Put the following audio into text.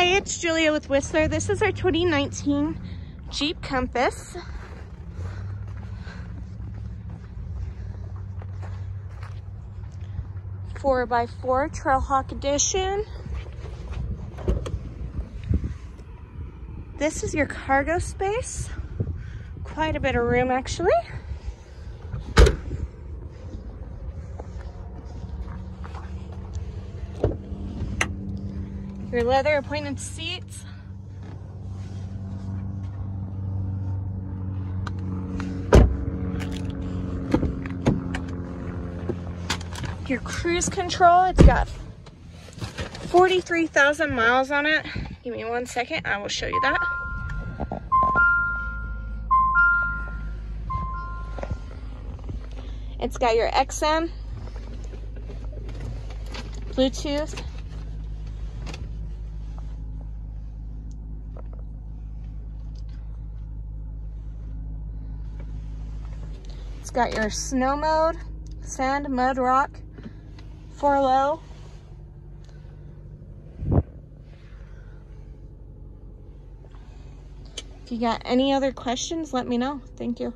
Hi, it's Julia with Whisler. This is our 2019 Jeep Compass. Four by four Trailhawk Edition. This is your cargo space. Quite a bit of room actually. Your leather appointed seats. Your cruise control, it's got 43,000 miles on it. Give me one second, I will show you that. It's got your XM, Bluetooth, Got your snow mode, sand, mud, rock, four low. If you got any other questions, let me know. Thank you.